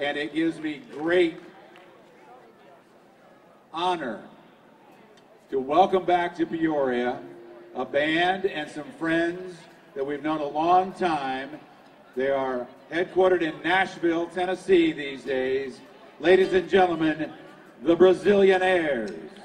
and it gives me great honor to welcome back to Peoria a band and some friends that we've known a long time. They are headquartered in Nashville, Tennessee these days. Ladies and gentlemen, the Brazilionaires. Hey,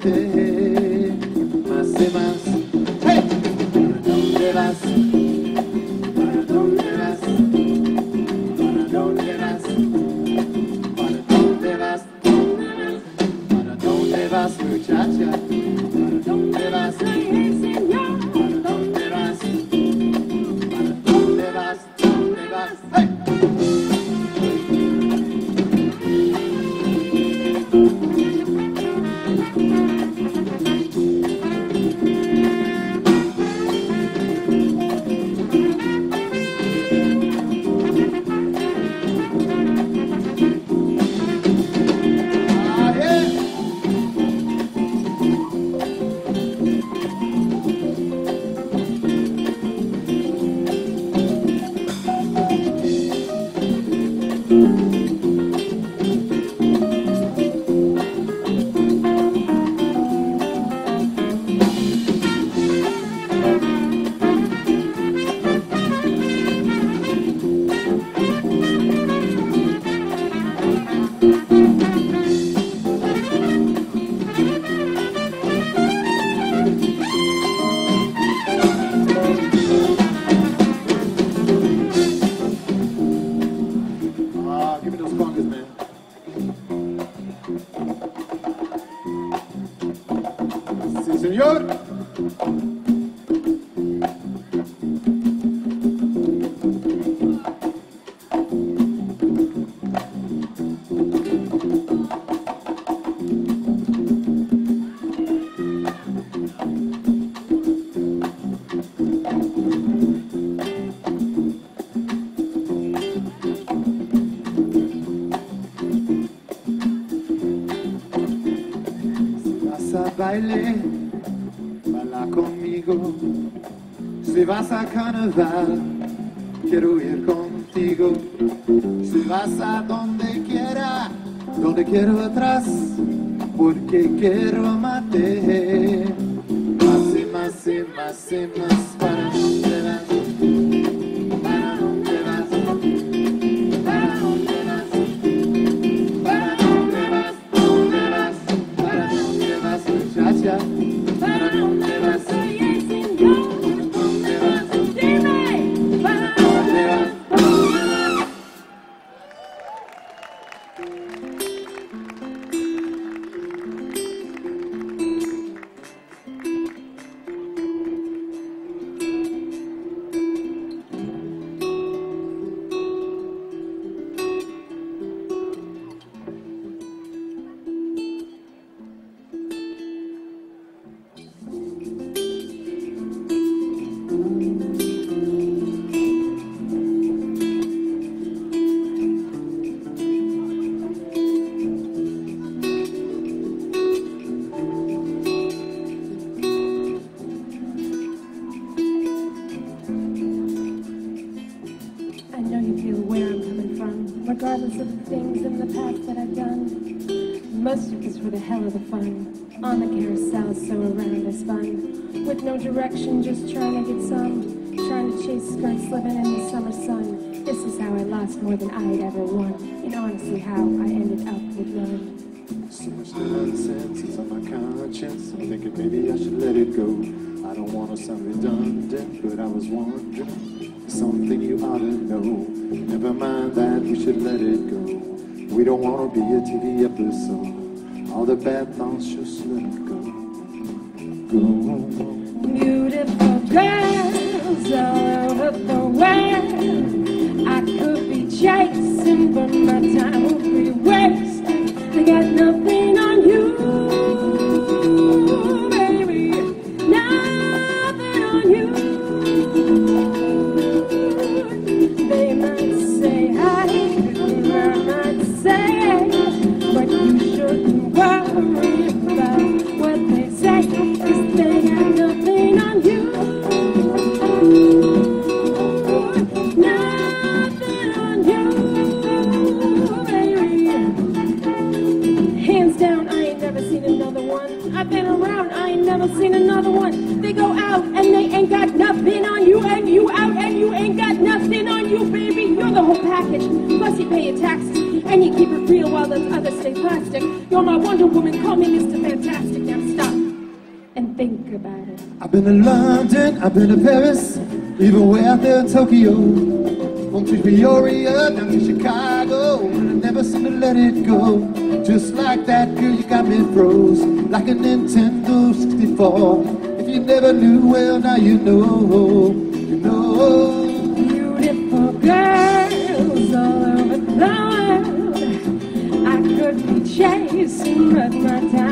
quiero baile, baila conmigo. Si vas a carnaval, quiero ir contigo. Si vas a donde quiera, donde quiero atrás, porque quiero amarte. Más y más y más y más para dónde sound redundant, but I was wondering something you ought to know. Never mind that, we should let it go. We don't want to be a TV episode. All the bad thoughts, just let it go. Go. Beautiful girls all over the world. I could be chasing, but my time would be wasted. I got nothing pay your taxes and you keep it real while those others stay plastic. You're my Wonder Woman, call me Mr. Fantastic. Now stop and think about it. I've been to London, I've been to Paris, even way out there in Tokyo. From to Peoria down to Chicago, and I never seem to let it go. Just like that girl, you got me froze, like a Nintendo 64. If you never knew, well now you know, you know. But my time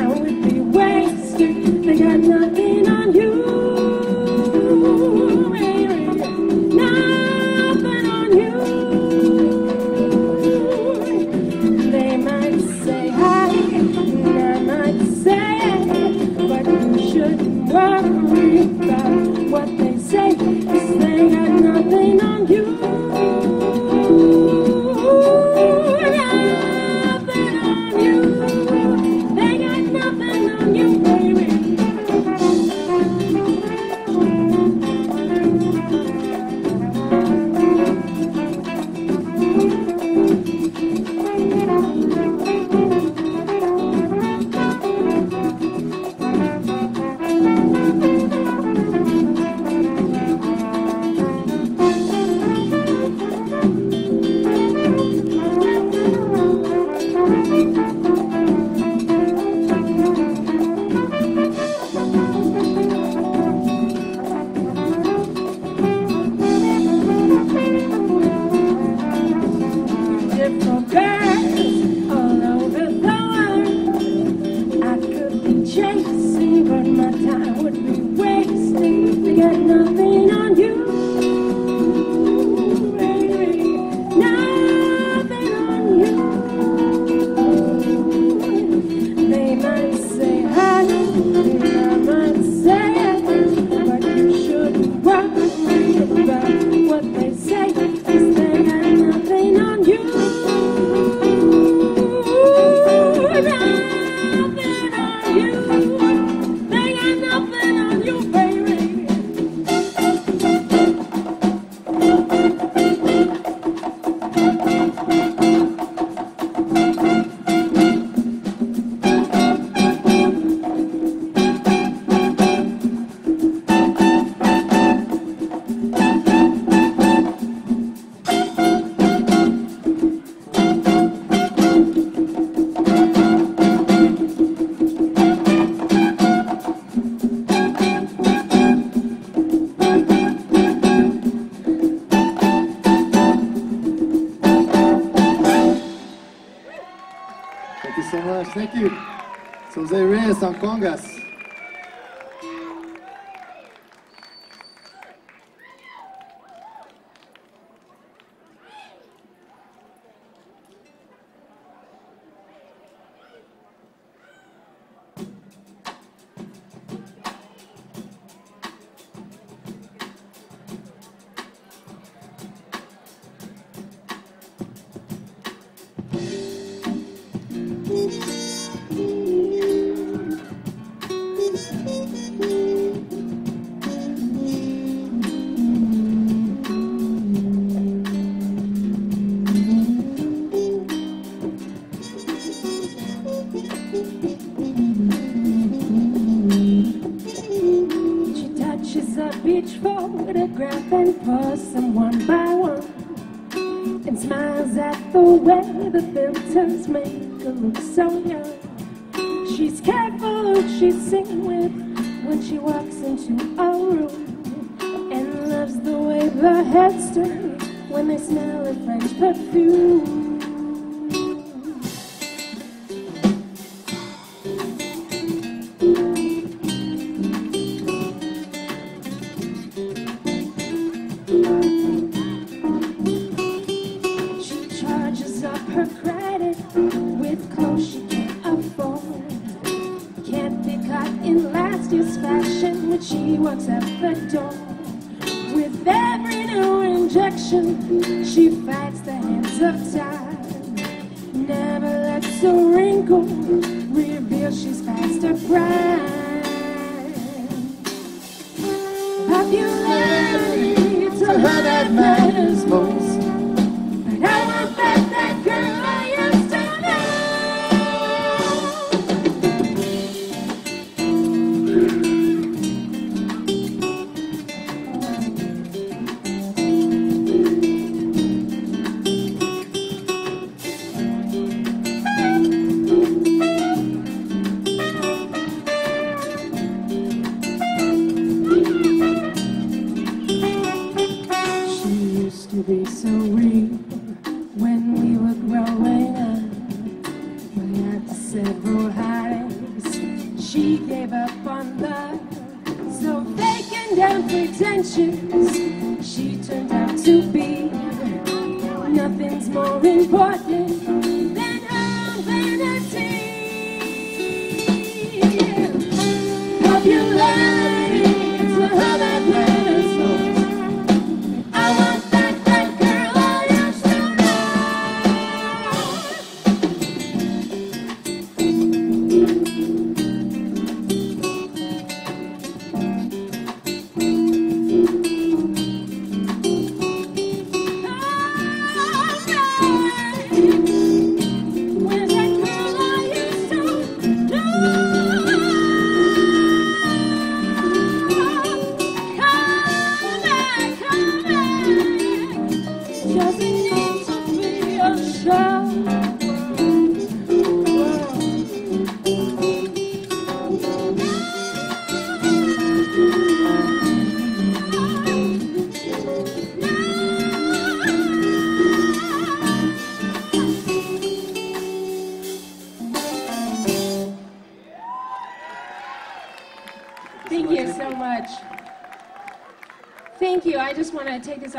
you so much. Thank you. São José Reyes, São Congas.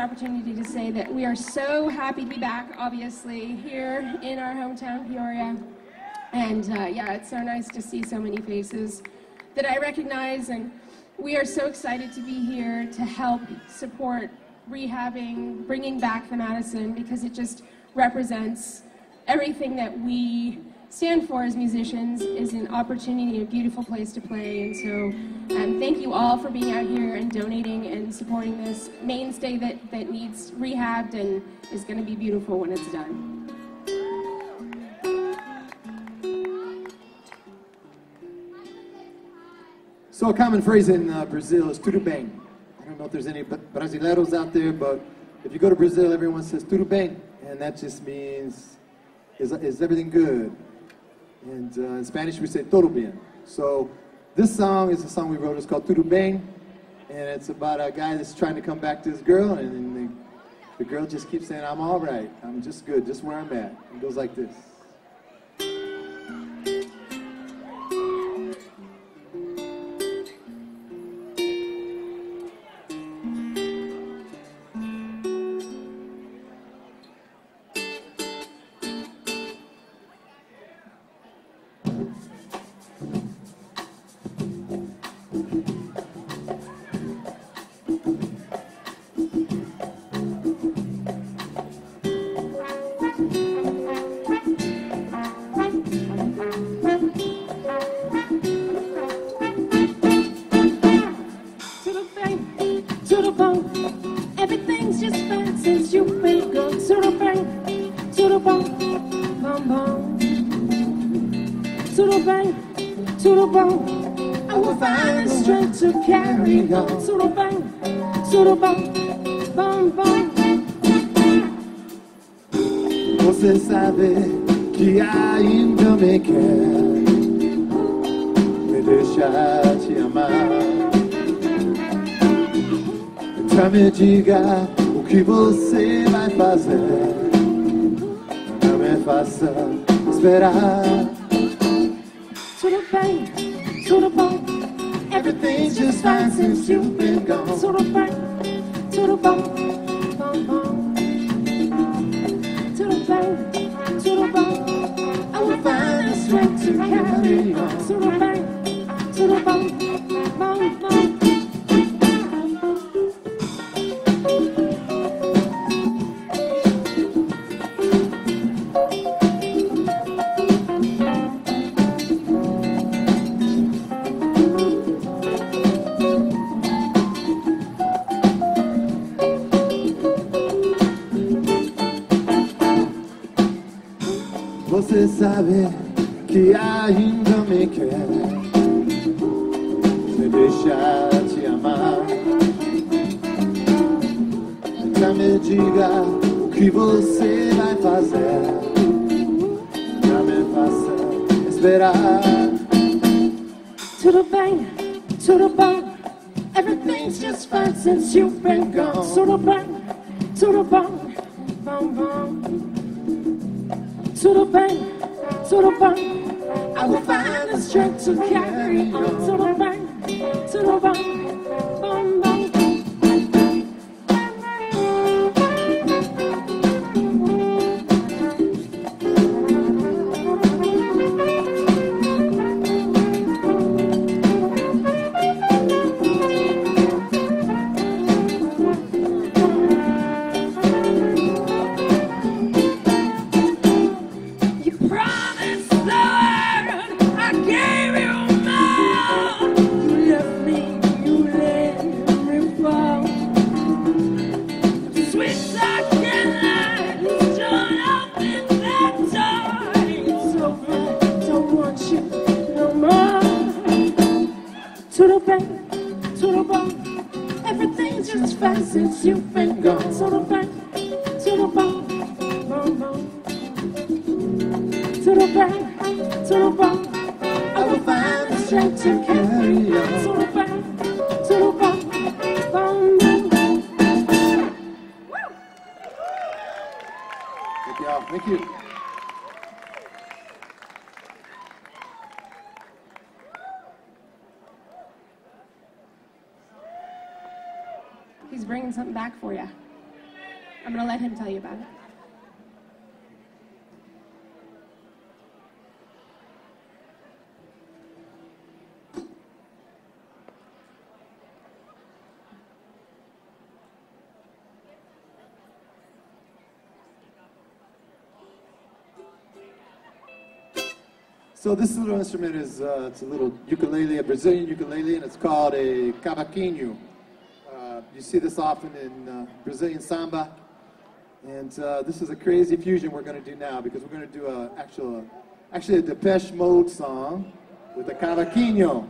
Opportunity to say that we are so happy to be back, obviously, here in our hometown, Peoria. And uh, yeah, it's so nice to see so many faces that I recognize. And we are so excited to be here to help support rehabbing, bringing back the Madison, because it just represents everything that we stand for as musicians is an opportunity, a beautiful place to play. And so um, thank you all for being out here and donating and supporting this mainstay that, that needs rehabbed and is going to be beautiful when it's done. So a common phrase in uh, Brazil is tudo bem. I don't know if there's any Bra- brasileiros out there, but if you go to Brazil, everyone says tudo bem, and that just means is, is everything good? And uh, in Spanish we say todo bien. So this song is a song we wrote. It's called Tudo Bem, and it's about a guy that's trying to come back to his girl, and the, the girl just keeps saying, "I'm all right. I'm just good, just where I'm at." It goes like this. Você sabe que ainda me quer, me deixa te amar. Então me diga o que você vai fazer. Não me faça esperar. Tudo bem, tudo bom. Everything just fine since you've been gone. Tudo bem, tudo bom. Surrender, surrender. of Calvary on. So this little instrument is uh, it's a little ukulele, a Brazilian ukulele, and it's called a cavaquinho. Uh, you see this often in uh, Brazilian samba, and uh, this is a crazy fusion we're going to do now because we're going to do a actual, actually a Depeche Mode song with a cavaquinho.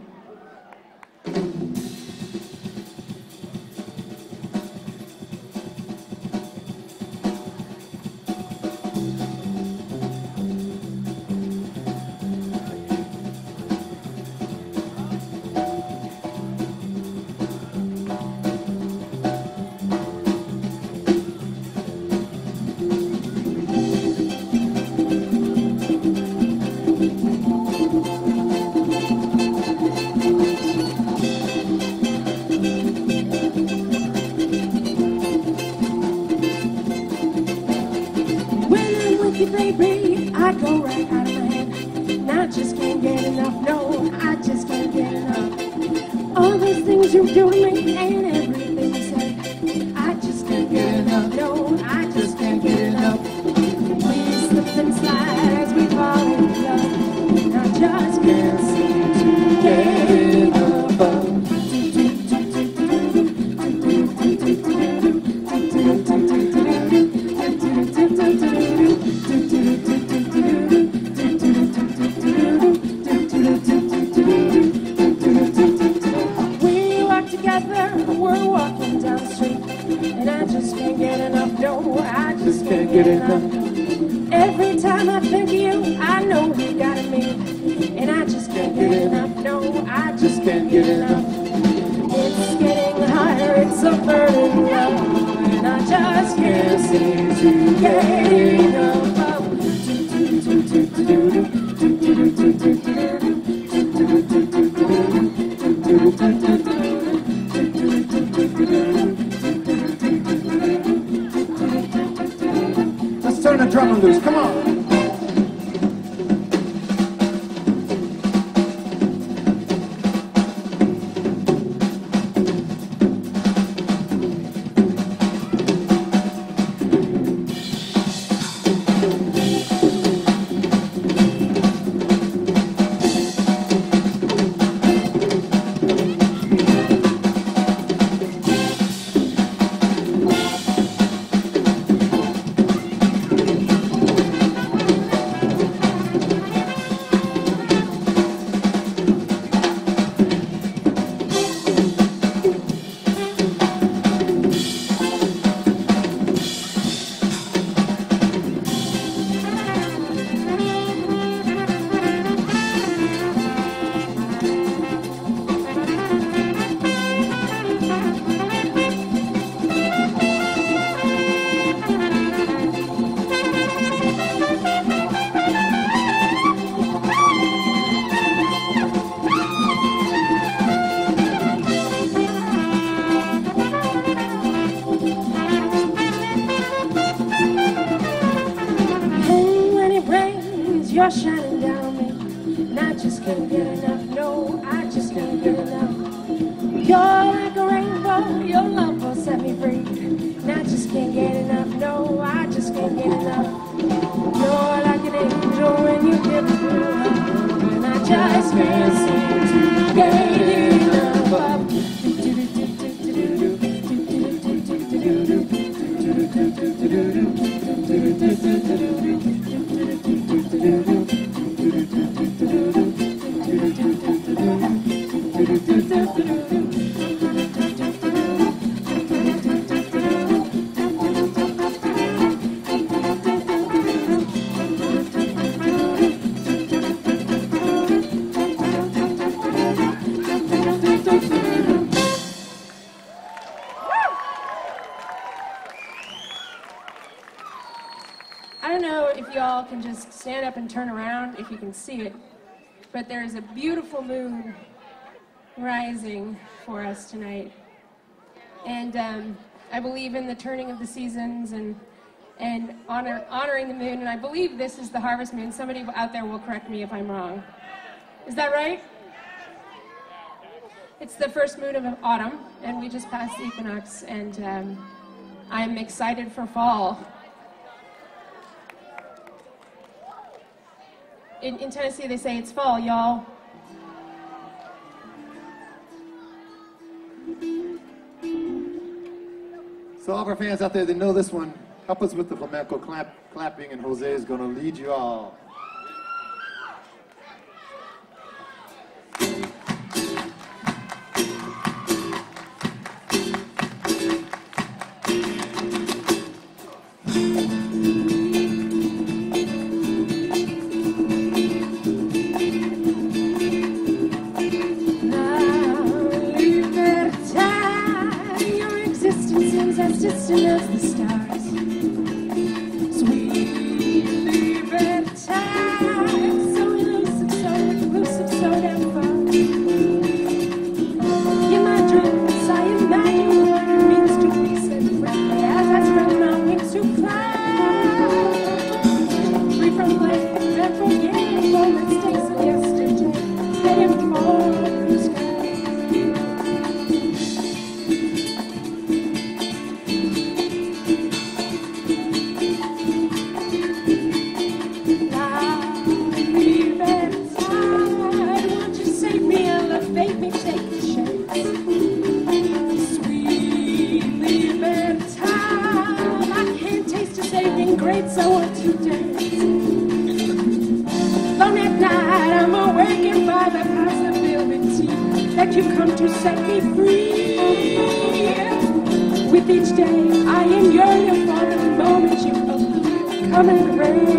stand up and turn around if you can see it. But there is a beautiful moon rising for us tonight. And um, I believe in the turning of the seasons and, and honor, honoring the moon. And I believe this is the harvest moon. Somebody out there will correct me if I'm wrong. Is that right? It's the first moon of autumn, and we just passed the equinox, and um, I'm excited for fall. in, in Tennessee they say it's fall, y'all. So all of our fans out there they know this one, help us with the flamenco clap, clapping, and Jose is going to lead you all. Come and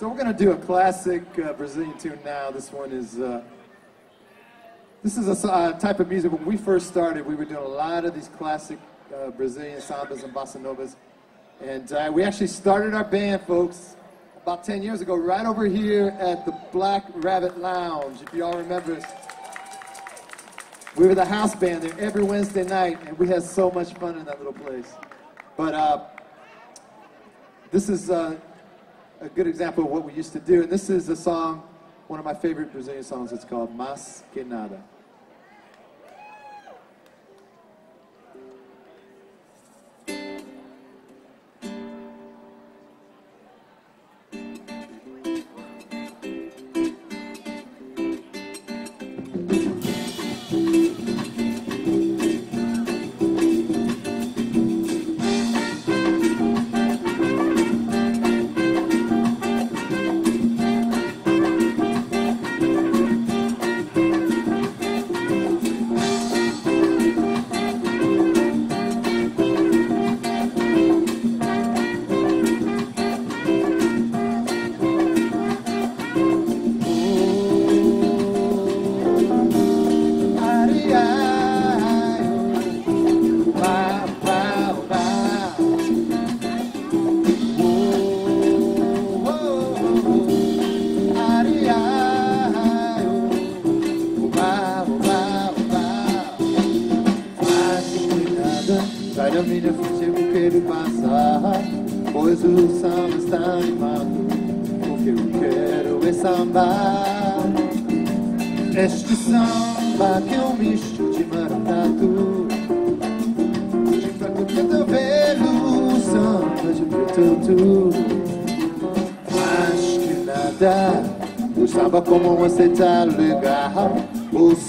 So we're gonna do a classic uh, Brazilian tune now. This one is uh, this is a uh, type of music. When we first started, we were doing a lot of these classic uh, Brazilian sambas and bossa novas, and uh, we actually started our band, folks, about 10 years ago, right over here at the Black Rabbit Lounge. If you all remember we were the house band there every Wednesday night, and we had so much fun in that little place. But uh, this is a good example of what we used to do. And this is a song, one of my favorite Brazilian songs. It's called Mas Que Nada.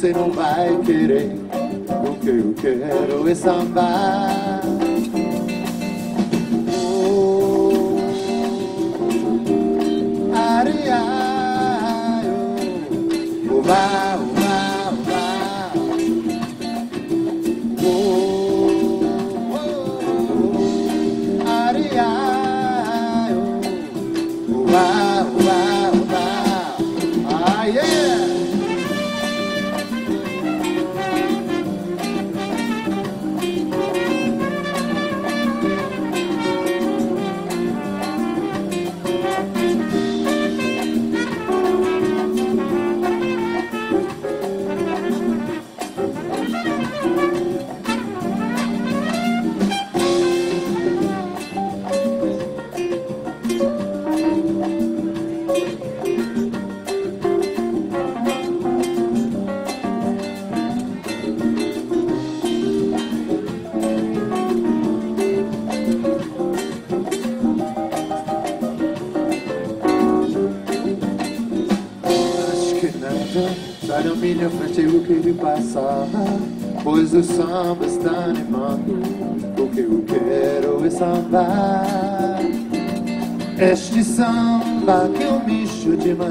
Você não vai querer, o que eu quero é sambar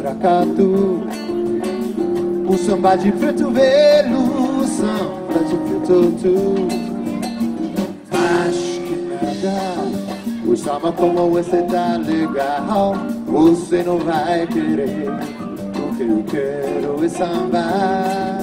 maracatu O samba de preto velho, o samba de preto tu. Acho que nada, o samba como você tá legal. Você não vai querer, porque eu quero é samba.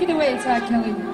Take it away, Kelly.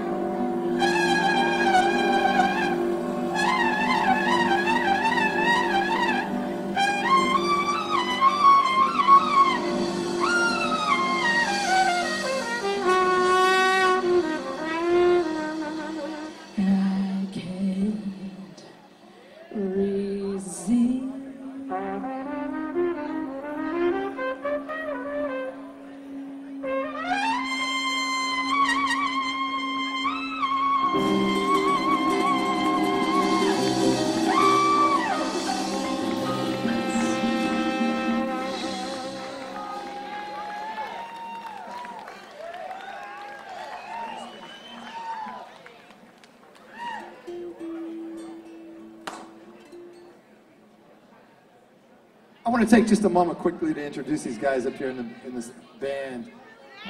To take just a moment quickly to introduce these guys up here in, the, in this band.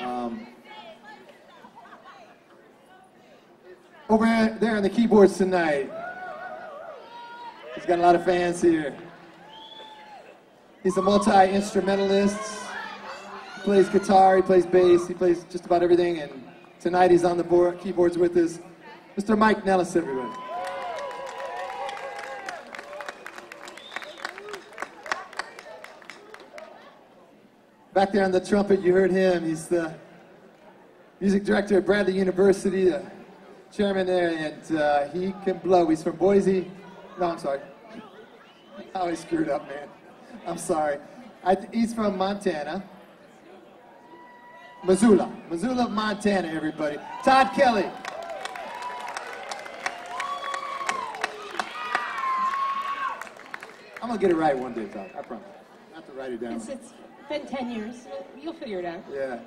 Um, over there on the keyboards tonight, he's got a lot of fans here. He's a multi instrumentalist. He plays guitar, he plays bass, he plays just about everything. And tonight he's on the board, keyboards with us. Mr. Mike Nellis, everybody. Back there on the trumpet, you heard him. He's the music director at Bradley University, the chairman there, and uh, he can blow. He's from Boise. No, I'm sorry. I always screwed up, man. I'm sorry. I he's from Montana. Missoula. Missoula, Montana, everybody. Todd Kelly. I'm going to get it right one day, Todd. I promise. I have to write it down. Been 10 years. You'll figure it out. Yeah.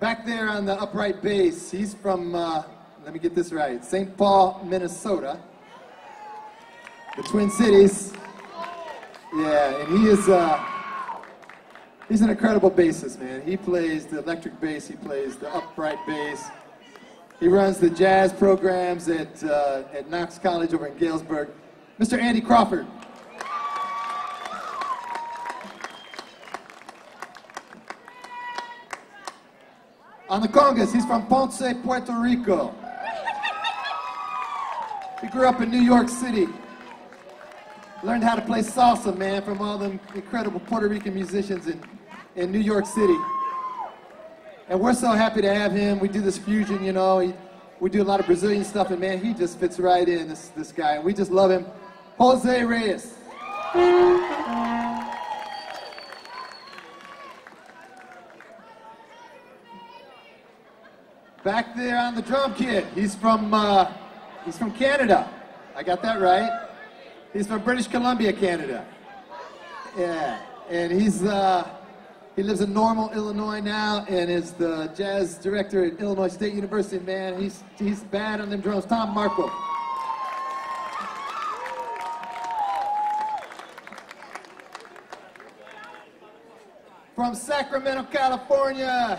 Back there on the upright bass, he's from, uh, let me get this right, St. Paul, Minnesota. The Twin Cities. Yeah, and he is, uh, he's an incredible bassist, man. He plays the electric bass, he plays the upright bass. He runs the jazz programs at, uh, at Knox College over in Galesburg. Mr. Andy Crawford. On the congas, he's from Ponce, Puerto Rico. He grew up in New York City. Learned how to play salsa, man, from all them incredible Puerto Rican musicians in, in New York City. And we're so happy to have him. We do this fusion, you know. He, we do a lot of Brazilian stuff, and man, he just fits right in, this, this guy. We just love him. Jose Reyes. Back there on the drum kit, he's from uh, he's from Canada. I got that right. He's from British Columbia, Canada. Yeah, and he's uh, he lives in Normal, Illinois now, and is the jazz director at Illinois State University. Man, he's he's bad on them drums. Tom Marco. From Sacramento, California.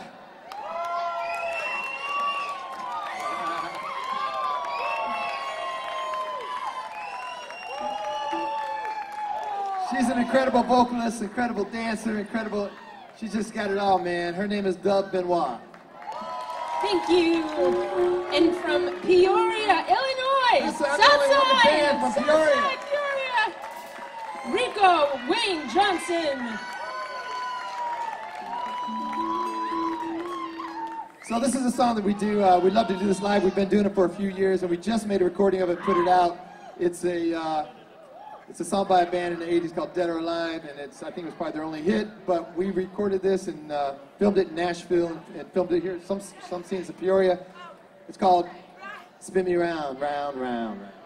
She's an incredible vocalist, incredible dancer, incredible. She just got it all, man. Her name is Dub Benoit. Thank you. And from Peoria, Illinois. That's another one of the band from Southside, Peoria. Peoria. Rico Wayne Johnson. So this is a song that we do. Uh, we love to do this live. We've been doing it for a few years, and we just made a recording of it, put it out. It's a uh, it's a song by a band in the '80s called Dead or Alive, and it's I think it was probably their only hit. But we recorded this and uh, filmed it in Nashville and, and filmed it here. Some some scenes in Peoria. It's called "Spin Me Round, Round, Round." round.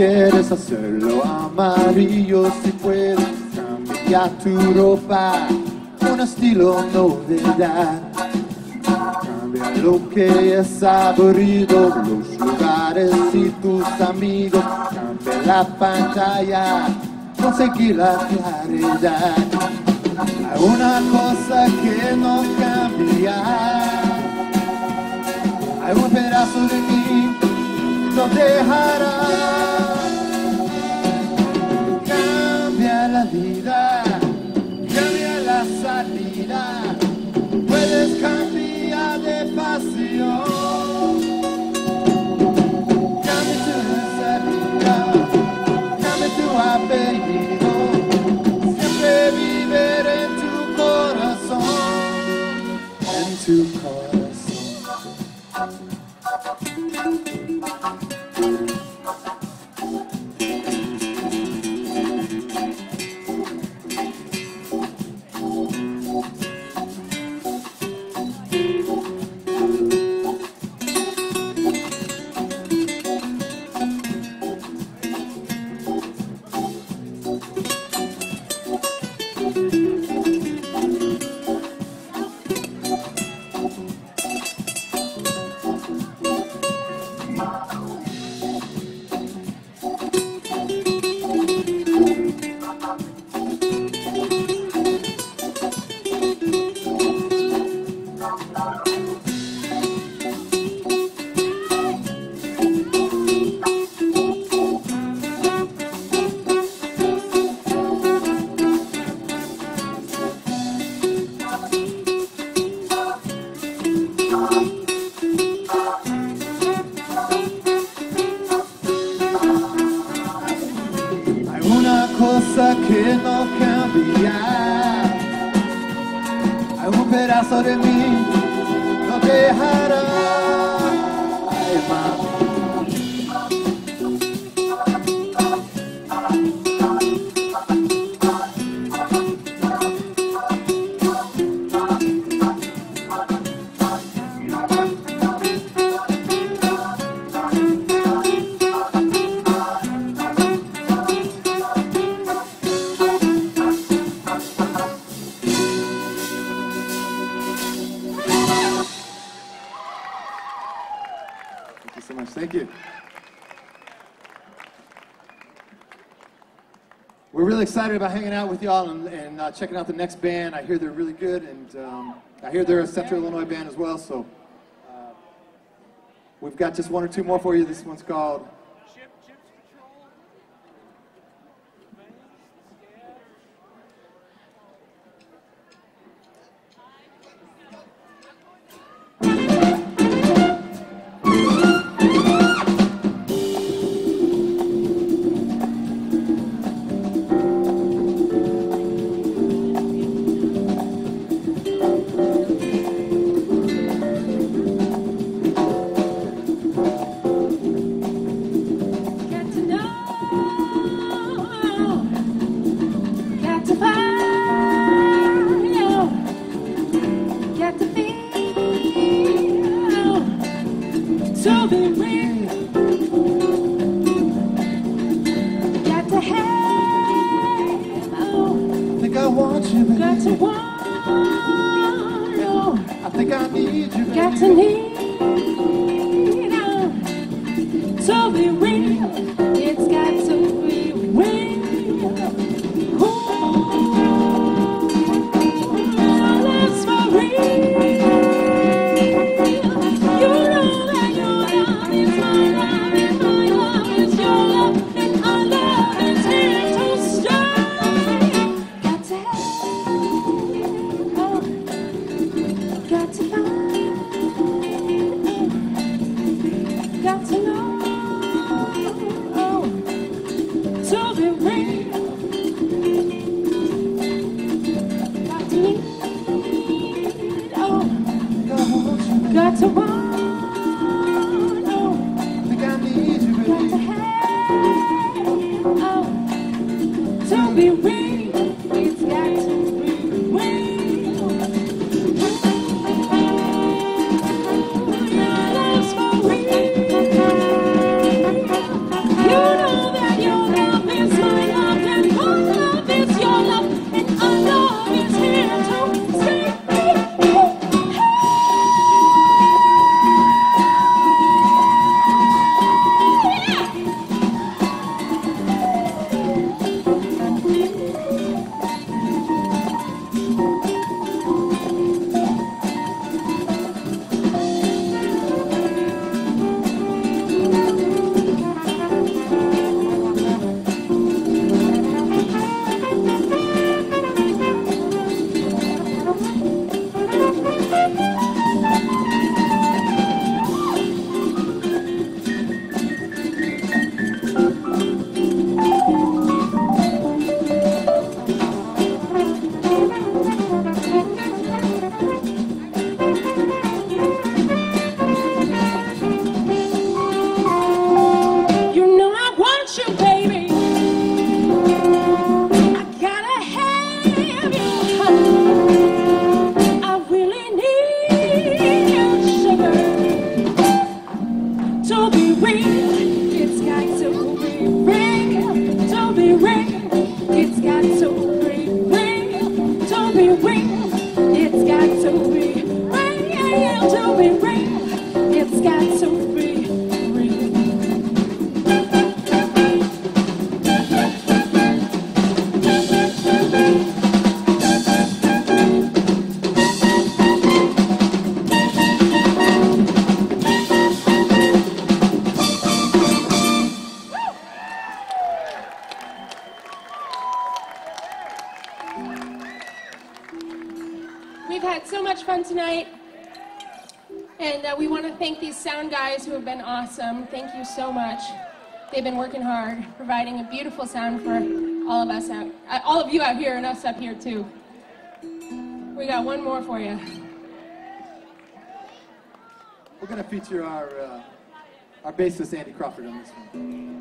quieres hacerlo amarillo si puedes cambiar tu ropa un estilo novedad. Cambia lo que es aburrido los lugares y tus amigos. Cambia la pantalla conseguir la claridad. Hay una cosa que no cambia. Hay un pedazo de mí nos dejará. Cambia la vida, cambia la salida, puedes cambiar. sorry me, the excited about hanging out with y'all and, and uh, checking out the next band. I hear they're really good, and um, I hear they're a Central Illinois band as well. So uh, we've got just one or two more for you. This one's called so much. They've been working hard, providing a beautiful sound for all of us out, uh, all of you out here, and us up here too. We got one more for you. We're gonna feature our uh, our bassist Andy Crawford on this one.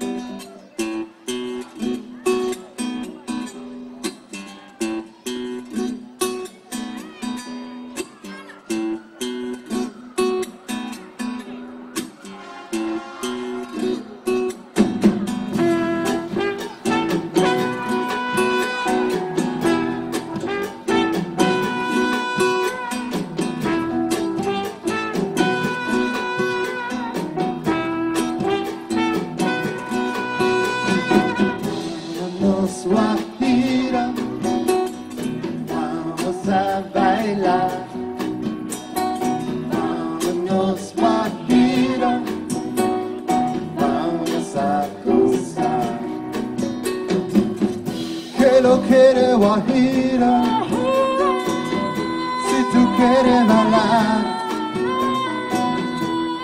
Quieres bailar,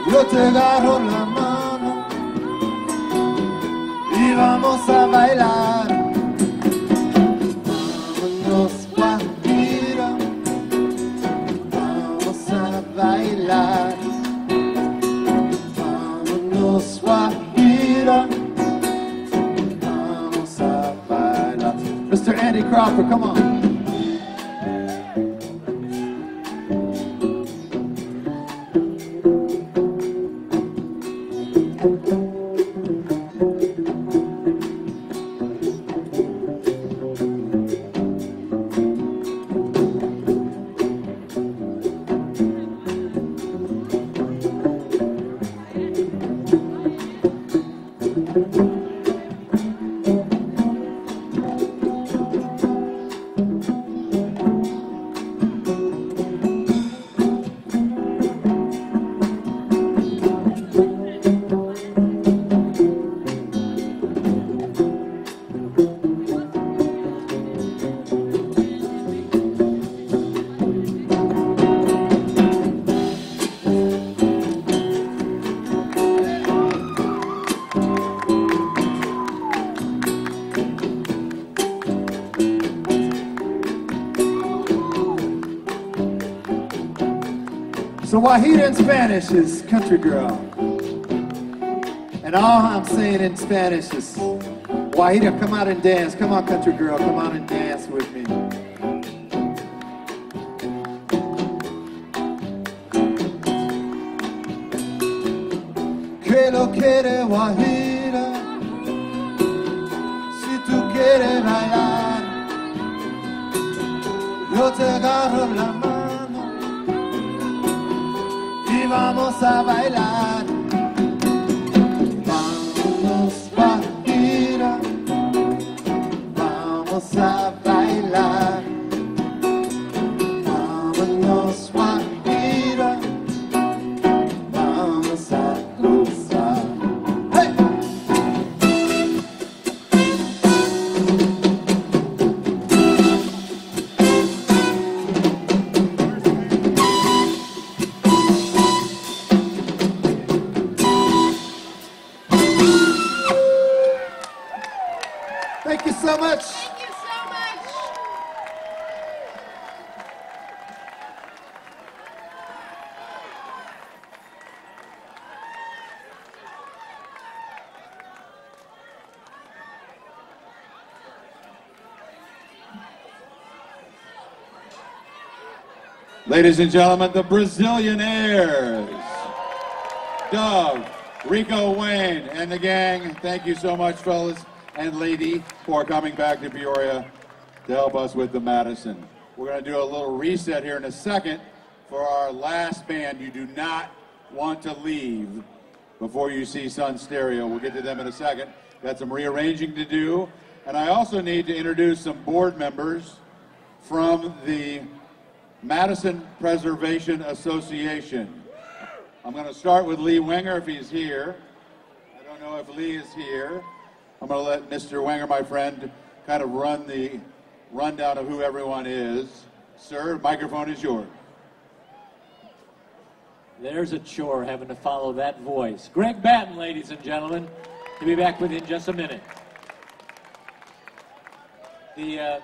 yo te agarro la mano y vamos a bailar. Vámonos Guajira, vamos a bailar. Vámonos Guajira, vamos a bailar. Mr. Andy Crawford, come on. So Guajira in Spanish is country girl. And all I'm saying in Spanish is, Guajira, come out and dance. Come on, country girl, come out and dance with me. Que lo quiere Guajira, si tú quieres bailar, yo te agarro la mano vamos a bailar. Ladies and gentlemen, the Brazilionaires. Doug, Rico Wayne, and the gang, thank you so much, fellas. and lady for coming back to Peoria to help us with the Madison. We're going to do a little reset here in a second for our last band. You do not want to leave before you see Sun Stereo. We'll get to them in a second. Got some rearranging to do. And I also need to introduce some board members from the Madison Preservation Association. I'm going to start with Lee Wenger if he's here. I don't know if Lee is here. I'm going to let Mr. Wenger, my friend, kind of run the rundown of who everyone is. Sir, microphone is yours. There's a chore having to follow that voice. Greg Batten, ladies and gentlemen. He'll be back within just a minute. The uh,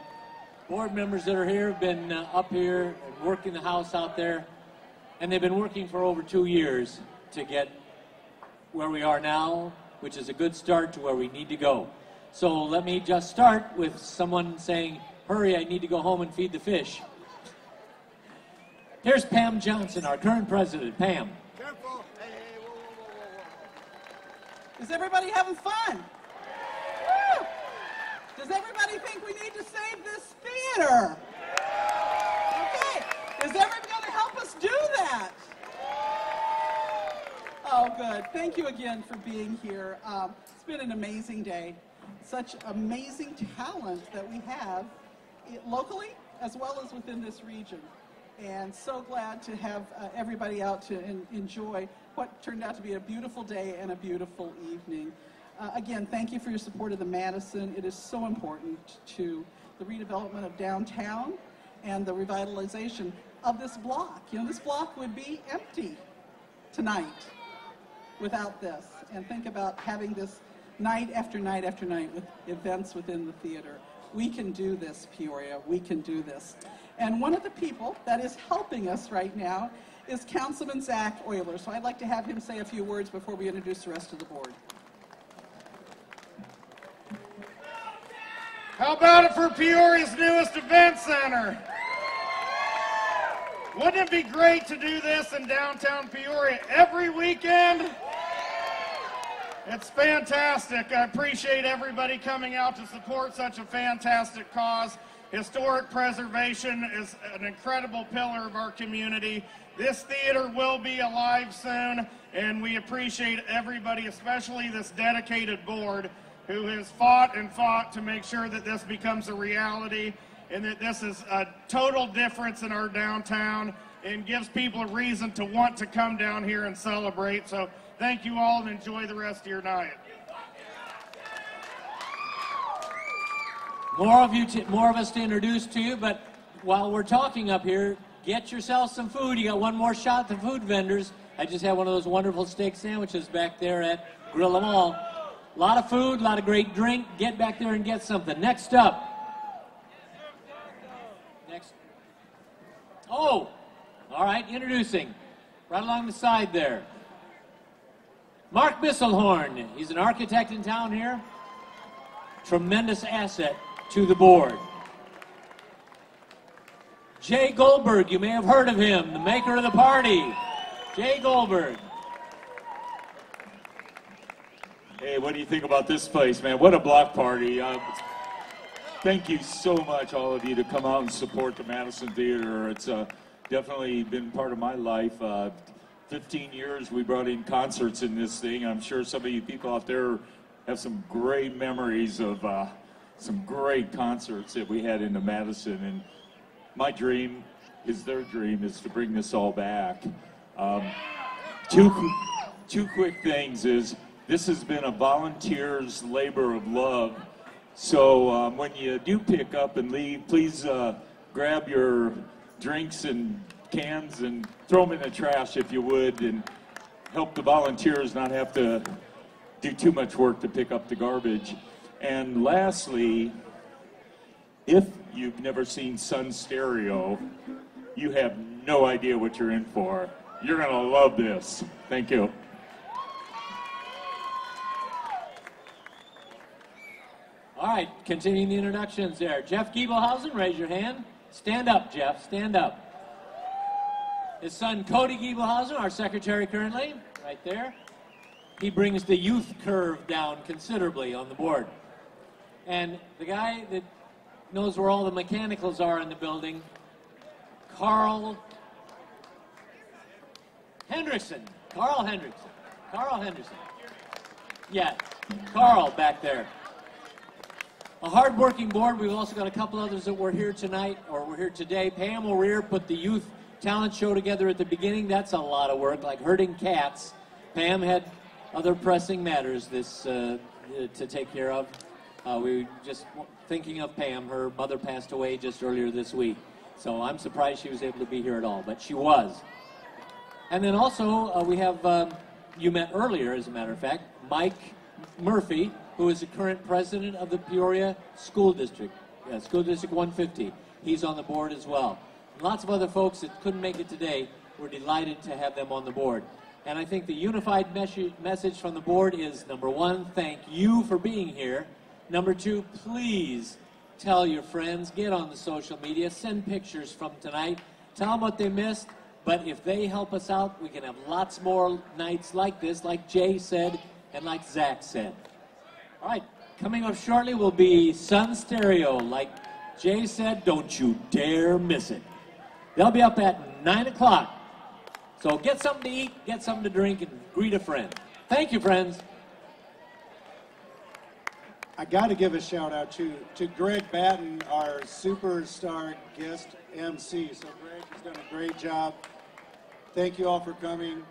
board members that are here have been uh, up here working the house out there, and they've been working for over two years to get where we are now, which is a good start to where we need to go. So let me just start with someone saying, Hurry, I need to go home and feed the fish. Here's Pam Johnson, our current president. Pam. Careful. Hey, hey, whoa, whoa, whoa, whoa. Is everybody having fun? Does everybody think we need to save this theater? Okay. Is everybody going to help us do that? Oh, good. Thank you again for being here. Um, it's been an amazing day. Such amazing talent that we have locally as well as within this region. And so glad to have uh, everybody out to en- enjoy what turned out to be a beautiful day and a beautiful evening. Uh, again, thank you for your support of the Madison. It is so important to the redevelopment of downtown and the revitalization of this block. You know, this block would be empty tonight without this. And think about having this night after night after night with events within the theater. We can do this, Peoria. We can do this. And one of the people that is helping us right now is Councilman Zach Euler. So I'd like to have him say a few words before we introduce the rest of the board. How about it for Peoria's newest event center? Wouldn't it be great to do this in downtown Peoria every weekend? It's fantastic. I appreciate everybody coming out to support such a fantastic cause. Historic preservation is an incredible pillar of our community. This theater will be alive soon, and we appreciate everybody, especially this dedicated board, who has fought and fought to make sure that this becomes a reality and that this is a total difference in our downtown and gives people a reason to want to come down here and celebrate. So thank you all and enjoy the rest of your night. More of you, to, more of us to introduce to you. But while we're talking up here, get yourself some food. You got one more shot. at The food vendors. I just had one of those wonderful steak sandwiches back there at Grill 'Em All. A lot of food, a lot of great drink. Get back there and get something. Next up. Next. Oh, all right. Introducing, right along the side there. Mark Bisselhorn. He's an architect in town here tremendous asset to the board. Jay Goldberg, you may have heard of him, the maker of the party. Jay Goldberg. Hey, what do you think about this place, man? What a block party. Uh, thank you so much, all of you, to come out and support the Madison Theater. It's uh, definitely been part of my life. Uh, 15 years we brought in concerts in this thing. I'm sure some of you people out there have some great memories of uh, some great concerts that we had in the Madison. And my dream is their dream is to bring this all back. Um, two, two quick things is this has been a volunteer's labor of love. So um, when you do pick up and leave, please uh, grab your drinks and cans and throw them in the trash if you would, and help the volunteers not have to do too much work to pick up the garbage. And lastly, if you've never seen Sun Stereo, you have no idea what you're in for. You're going to love this. Thank you. All right, continuing the introductions there. Jeff Giebelhausen, raise your hand. Stand up, Jeff, stand up. His son Cody Giebelhausen, our secretary currently, right there. He brings the youth curve down considerably on the board. And the guy that knows where all the mechanicals are in the building, Carl Hendrickson. Carl Hendrickson. Carl Henderson. Yeah, Carl back there. A hardworking board. We've also got a couple others that were here tonight or were here today. Pam O'Rear put the youth talent show together at the beginning. That's a lot of work, like herding cats. Pam had other pressing matters this uh, to take care of. Uh, we were just thinking of Pam. Her mother passed away just earlier this week, so I'm surprised she was able to be here at all, but she was. And then also uh, we have um, you met earlier, as a matter of fact, Mike Murphy, who is the current president of the Peoria School District, uh, School District 150. He's on the board as well. Lots of other folks that couldn't make it today. We're delighted to have them on the board. And I think the unified mes- message from the board is number one, thank you for being here. Number two, please tell your friends, get on the social media, send pictures from tonight, tell them what they missed. But if they help us out, we can have lots more nights like this, like Jay said, and like Zach said. All right, coming up shortly will be Sun Stereo. Like Jay said, don't you dare miss it. They'll be up at 9 o'clock. So get something to eat, get something to drink, and greet a friend. Thank you, friends. I got to give a shout out to, to Greg Batten, our superstar guest MC. So, Greg has done a great job. Thank you all for coming.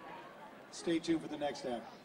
Stay tuned for the next act.